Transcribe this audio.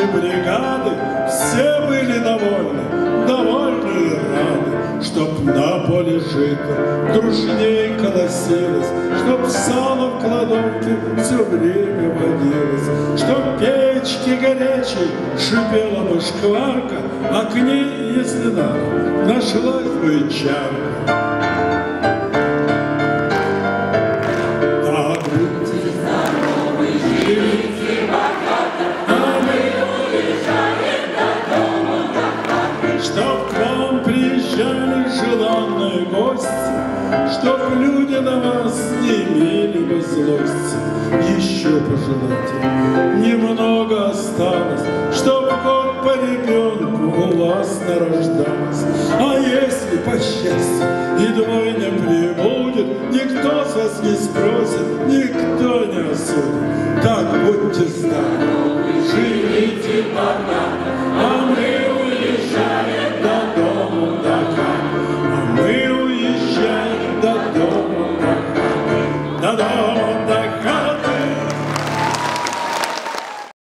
нашей бригады все были довольны, довольны и рады, Чтоб на поле жито дружней колосилось, Чтоб сало в кладовке все время водилось, Чтоб печки горячей шипела бы шкварка, А к ней, если надо, нашлась бы чарка. Чтоб к вам приезжали желанные гости, Чтоб люди на вас не имели бы злости. Еще пожелайте, немного осталось, Чтоб год по ребенку у вас нарождалось. А если по счастью двое не прибудет, Никто с вас не спросит, никто не осудит. Так будьте здоровы. another